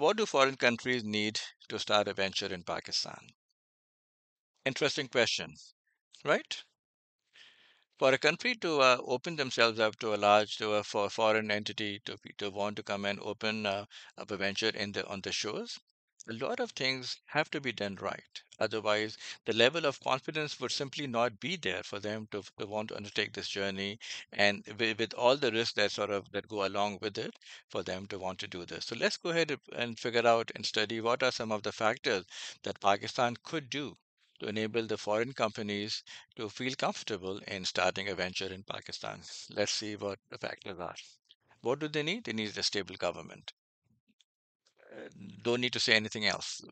what do foreign countries need to start a venture in Pakistan? Interesting question, right? For a country to uh, open themselves up to a large, to a for foreign entity to to want to come and open uh, up a venture in the on the shores, a lot of things have to be done right. Otherwise, the level of confidence would simply not be there for them to, want to undertake this journey, and with, with all the risks that sort of that go along with it, for them to want to do this. So let's go ahead and figure out and study what are some of the factors that Pakistan could do to enable the foreign companies to feel comfortable in starting a venture in Pakistan. Let's see what the factors are. What do they need? They need a stable government don't need to say anything else.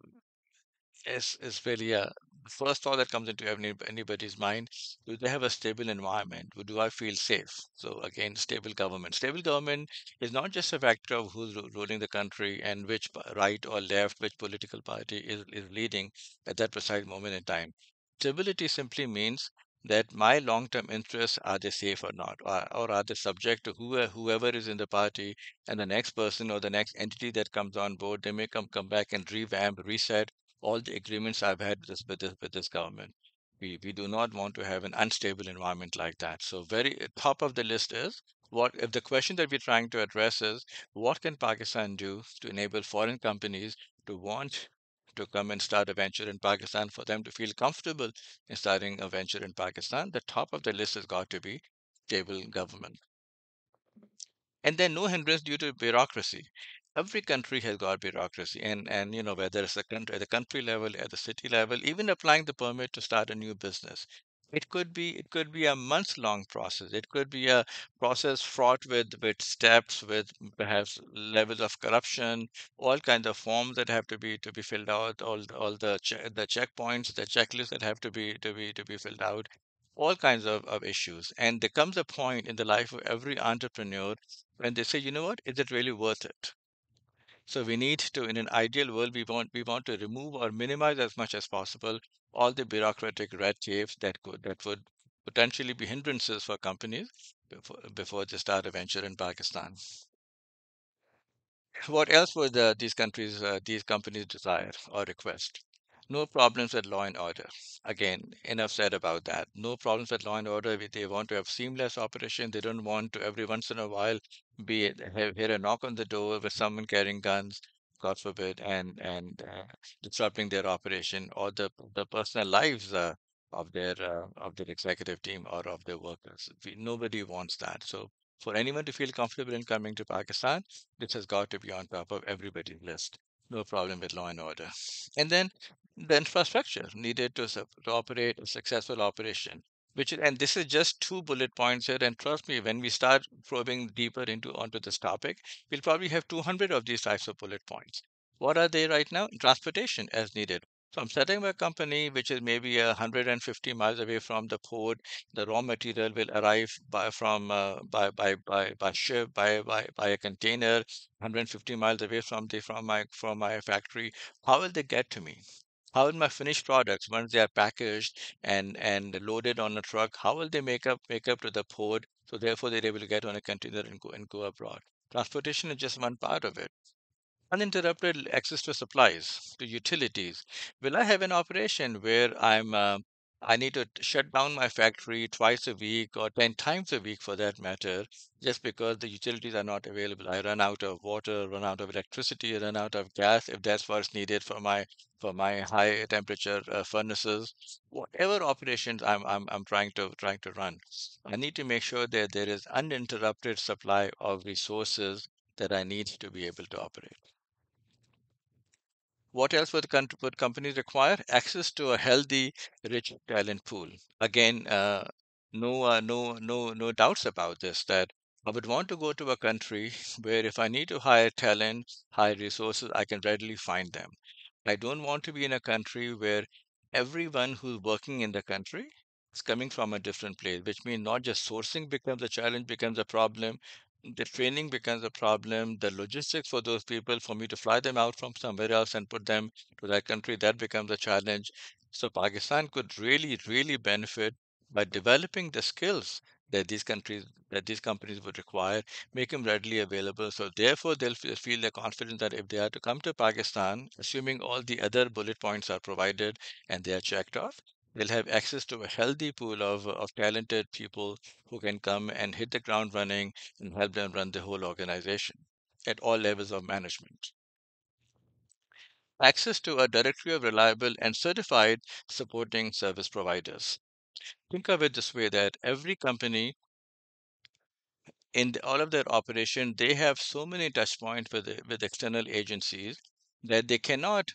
It's, it's really uh, a first thought that comes into any, anybody's mind. Do they have a stable environment? Do I feel safe? So again, stable government. Stable government is not just a factor of who's ruling the country and which right or left, which political party is, is leading at that precise moment in time. Stability simply means that my long-term interests are they safe or not? Or, or are they subject to whoever, whoever is in the party and the next person or the next entity that comes on board they may come come back and revamp reset all the agreements i've had with this with this, with this government. We we do not want to have an unstable environment like that. So very top of the list is what if the question that we're trying to address is what can pakistan do to enable foreign companies to want to come and start a venture in Pakistan, for them to feel comfortable in starting a venture in Pakistan, the top of the list has got to be stable government. And then no hindrance due to bureaucracy. Every country has got bureaucracy, and and you know whether it's a country at the country level, at the city level, even applying the permit to start a new business. It could be it could be a months long process. It could be a process fraught with with steps, with perhaps levels of corruption, all kinds of forms that have to be to be filled out, all all the che- the checkpoints, the checklists that have to be to be to be filled out, all kinds of, of issues. And there comes a point in the life of every entrepreneur when they say, you know what, is it really worth it? So we need to, in an ideal world, we want we want to remove or minimize as much as possible all the bureaucratic red tapes that could that would potentially be hindrances for companies before, before they start a venture in Pakistan. What else would uh, these countries, uh, these companies desire or request? No problems with law and order. Again, enough said about that. No problems with law and order. They want to have seamless operation. They don't want to every once in a while be have, hear a knock on the door with someone carrying guns, God forbid, and and uh, disrupting their operation or the the personal lives uh, of their uh, of their executive team or of their workers. We, nobody wants that. So for anyone to feel comfortable in coming to Pakistan, this has got to be on top of everybody's list. No problem with law and order. And then the infrastructure needed to, to operate a successful operation which and this is just two bullet points here and trust me when we start probing deeper into onto this topic we'll probably have 200 of these types of bullet points. What are they right now? Transportation as needed. So i'm setting up a company which is maybe 150 miles away from the port the raw material will arrive by from uh, by, by by by ship by, by by a container 150 miles away from the from my from my factory. How will they get to me how will my finished products once they are packaged and and loaded on a truck how will they make up make up to the port? So therefore they're able to get on a container and go and go abroad. Transportation is just one part of it. Uninterrupted access to supplies to utilities. Will i have an operation where i'm uh, I need to shut down my factory twice a week or 10 times a week for that matter, just because the utilities are not available. I run out of water, run out of electricity, run out of gas if that's what's needed for my for my high temperature uh, furnaces. Whatever operations I'm, I'm I'm trying to trying to run, I need to make sure that there is uninterrupted supply of resources that I need to be able to operate. What else would, would companies require? Access to a healthy, rich talent pool. Again, uh, no, uh, no, no, no doubts about this. That I would want to go to a country where if I need to hire talent, hire resources, I can readily find them. I don't want to be in a country where everyone who's working in the country is coming from a different place, which means not just sourcing becomes a challenge, becomes a problem, the training becomes a problem the logistics for those people for me to fly them out from somewhere else and put them to that country that becomes a challenge so pakistan could really really benefit by developing the skills that these countries that these companies would require, make them readily available. So therefore, they'll fe- feel the confidence that if they are to come to Pakistan, assuming all the other bullet points are provided and they are checked off, they'll have access to a healthy pool of of talented people who can come and hit the ground running and help them run the whole organization at all levels of management. Access to a directory of reliable and certified supporting service providers. Think of it this way that every company in all of their operation, they have so many touch points with, with external agencies that they cannot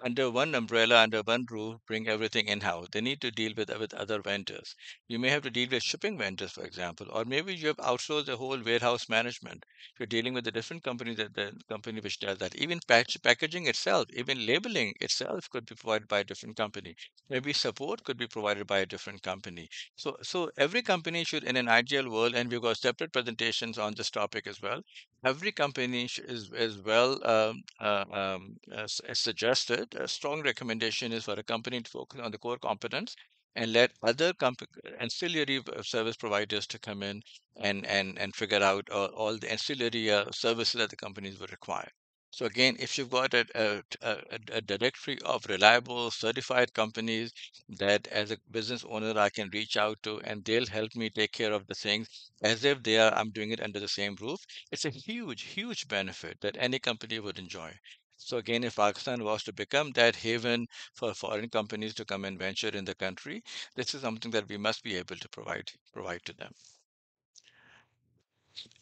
under one umbrella, under one roof, bring everything in-house. They need to deal with with other vendors. You may have to deal with shipping vendors, for example, or maybe you have outsourced the whole warehouse management. You're dealing with a different company that the company which does that. Even packaging itself, even labeling itself could be provided by a different company. Maybe support could be provided by a different company. So, so every company should, in an ideal world, and we've got separate presentations on this topic as well every company is is well um, uh, um, as, as suggested. A strong recommendation is for a company to focus on the core competence and let other comp- ancillary uh, service providers to come in and and and figure out uh, all the ancillary uh, services that the companies would require. So again, if you've got a, a, a, a directory of reliable, certified companies that as a business owner I can reach out to and they'll help me take care of the things as if they are I'm doing it under the same roof it's a huge, huge benefit that any company would enjoy. So again, if Pakistan was to become that haven for foreign companies to come and venture in the country, this is something that we must be able to provide provide to them.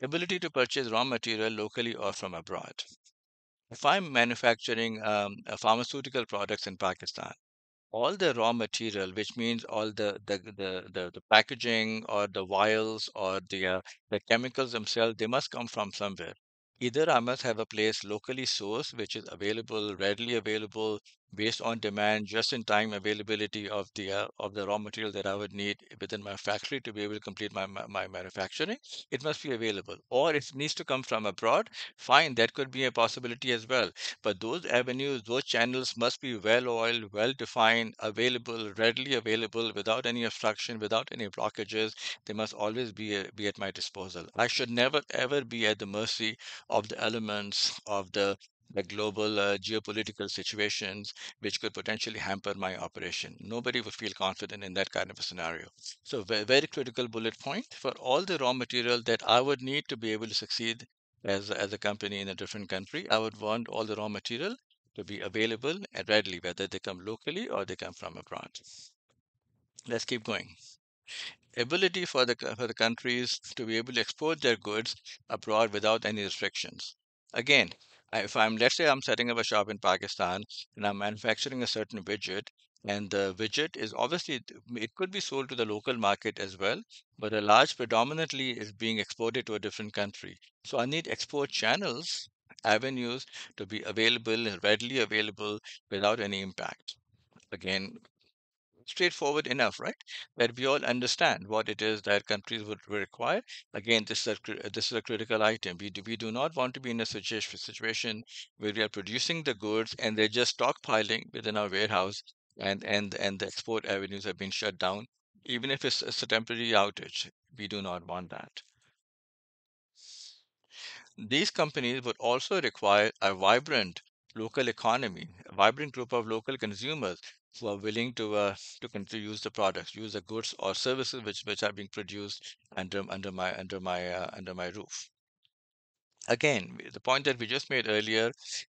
Ability to purchase raw material locally or from abroad. If I'm manufacturing um, pharmaceutical products in Pakistan, all the raw material, which means all the the the the, the packaging or the vials or the uh, the chemicals themselves, they must come from somewhere. Either I must have a place locally sourced, which is available, readily available, based on demand, just in time availability of the uh, of the raw material that I would need within my factory to be able to complete my, my my manufacturing. It must be available. Or if it needs to come from abroad, fine, that could be a possibility as well but those avenues, those channels must be well oiled, well defined, available, readily available, without any obstruction, without any blockages. They must always be, uh, be at my disposal. I should never, ever be at the mercy of the elements of the the global uh, geopolitical situations which could potentially hamper my operation. Nobody would feel confident in that kind of a scenario. So, ve- very critical bullet point for all the raw material that I would need to be able to succeed as as a company in a different country, I would want all the raw material to be available and readily, whether they come locally or they come from abroad. Let's keep going. Ability for the for the countries to be able to export their goods abroad without any restrictions. Again, if I'm let's say I'm setting up a shop in Pakistan and I'm manufacturing a certain widget, and the widget is obviously it could be sold to the local market as well, but a large predominantly is being exported to a different country. So I need export channels, avenues to be available, readily available without any impact. Again, straightforward enough, right? That we all understand what it is that countries would require. Again, this is a, this is a critical item. We do, we do not want to be in a situation where we are producing the goods and they're just stockpiling within our warehouse and, and, and the export avenues have been shut down. Even if it's, it's a temporary outage, we do not want that. These companies would also require a vibrant local economy, a vibrant group of local consumers who are willing to uh, to, to use the products, use the goods or services which which are being produced under under my under my uh, under my roof. Again, the point that we just made earlier,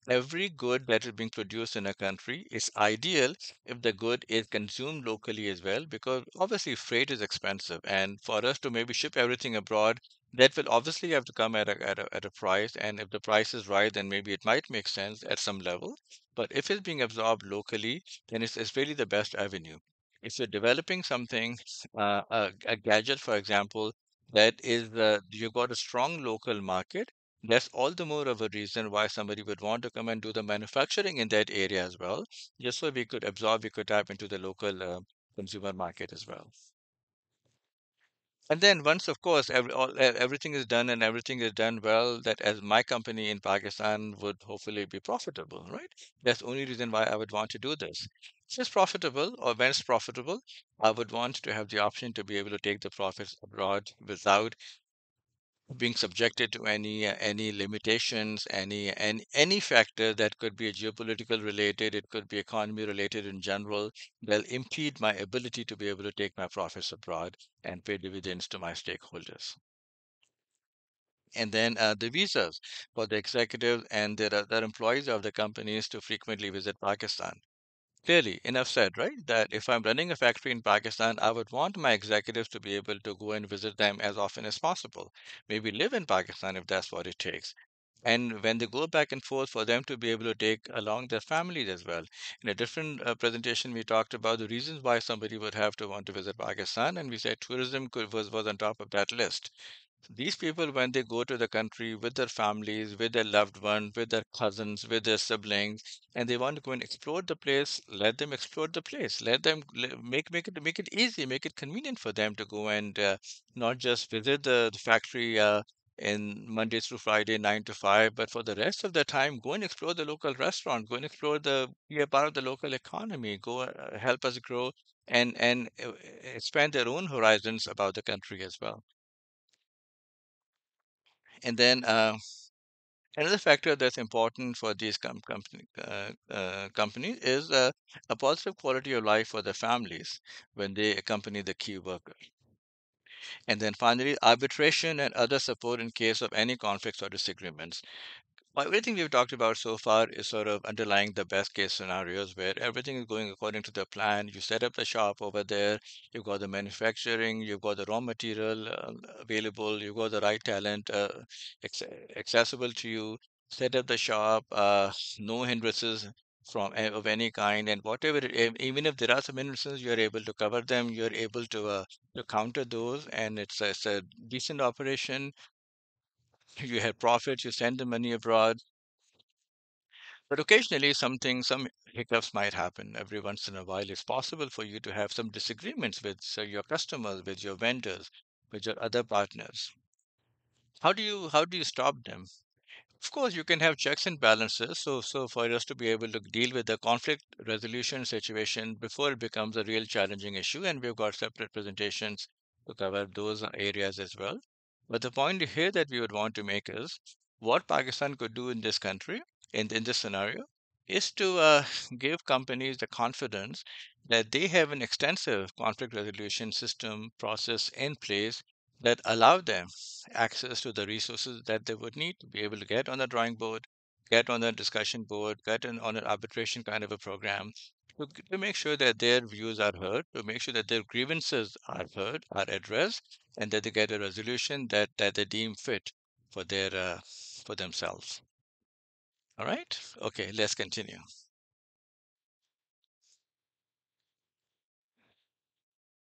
every good that is being produced in a country is ideal if the good is consumed locally as well, because obviously freight is expensive. And for us to maybe ship everything abroad, that will obviously have to come at a, at a, at a price. And if the price is right, then maybe it might make sense at some level. But if it's being absorbed locally, then it's, it's really the best avenue. If you're developing something, uh, a, a gadget, for example, that is, uh, you've got a strong local market that's all the more of a reason why somebody would want to come and do the manufacturing in that area as well, just so we could absorb, we could tap into the local uh, consumer market as well. And then once, of course, every, all, everything is done and everything is done well, that as my company in Pakistan would hopefully be profitable, right? That's the only reason why I would want to do this. If it's profitable or when it's profitable, I would want to have the option to be able to take the profits abroad without being subjected to any uh, any limitations, any any any factor that could be a geopolitical related, it could be economy related in general, will impede my ability to be able to take my profits abroad and pay dividends to my stakeholders. And then uh, the visas for the executives and their other employees of the companies to frequently visit Pakistan. Clearly, enough said, right? That if I'm running a factory in Pakistan, I would want my executives to be able to go and visit them as often as possible. Maybe live in Pakistan if that's what it takes. And when they go back and forth, for them to be able to take along their families as well. In a different uh, presentation, we talked about the reasons why somebody would have to want to visit Pakistan, and we said tourism could, was was on top of that list. These people, when they go to the country with their families, with their loved ones, with their cousins, with their siblings, and they want to go and explore the place, let them explore the place. Let them make make it make it easy, make it convenient for them to go and uh, not just visit the, the factory uh, in Monday through Friday, nine to five, but for the rest of the time, go and explore the local restaurant, go and explore the be a part of the local economy, go uh, help us grow and and uh, expand their own horizons about the country as well. And then uh, another factor that's important for these com- company, uh, uh, companies is uh, a positive quality of life for the families when they accompany the key worker. And then finally, arbitration and other support in case of any conflicts or disagreements. Well, Everything we've talked about so far is sort of underlying the best case scenarios where everything is going according to the plan. You set up the shop over there, you've got the manufacturing, you've got the raw material uh, available, you've got the right talent uh, acc- accessible to you. Set up the shop, uh, no hindrances from of any kind, and whatever, even if there are some hindrances, you're able to cover them. You're able to uh, to counter those, and it's it's a decent operation you have profits, you send the money abroad, but occasionally something, some hiccups might happen. Every once in a while, it's possible for you to have some disagreements with your customers, with your vendors, with your other partners. How do you how do you stop them? Of course, you can have checks and balances. So, so for us to be able to deal with the conflict resolution situation before it becomes a real challenging issue, and we've got separate presentations to cover those areas as well. But the point here that we would want to make is what Pakistan could do in this country, in, in this scenario, is to uh, give companies the confidence that they have an extensive conflict resolution system process in place that allow them access to the resources that they would need to be able to get on the drawing board, get on the discussion board, get in, on an arbitration kind of a program to, to make sure that their views are heard, to make sure that their grievances are heard, are addressed, and that they get a resolution that, that they deem fit for their uh, for themselves. All right? Okay, let's continue.